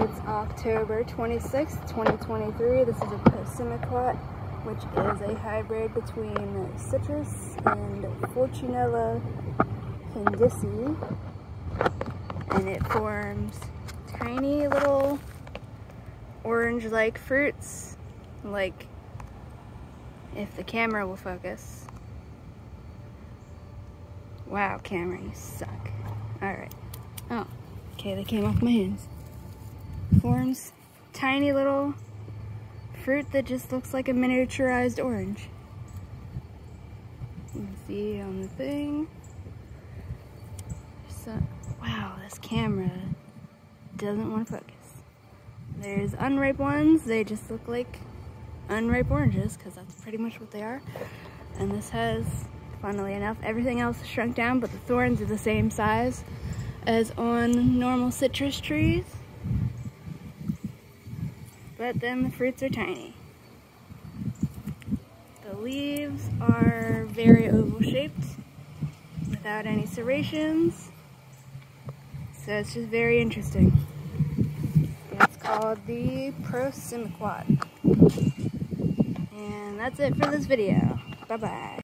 It's October 26, 2023. This is a Procimequat, which is a hybrid between citrus and Fortunella hindsii. And it forms tiny little orange-like fruits, like if the camera will focus. Wow, camera, you suck. Alright. Oh, okay, they came off my hands forms tiny little fruit that just looks like a miniaturized orange. You can see on the thing. So, wow, this camera doesn't want to focus. There's unripe ones, they just look like unripe oranges because that's pretty much what they are. And this has, funnily enough, everything else shrunk down, but the thorns are the same size as on normal citrus trees but then the fruits are tiny. The leaves are very oval shaped without any serrations. So it's just very interesting. It's called the Procimequat. And that's it for this video. Bye-bye.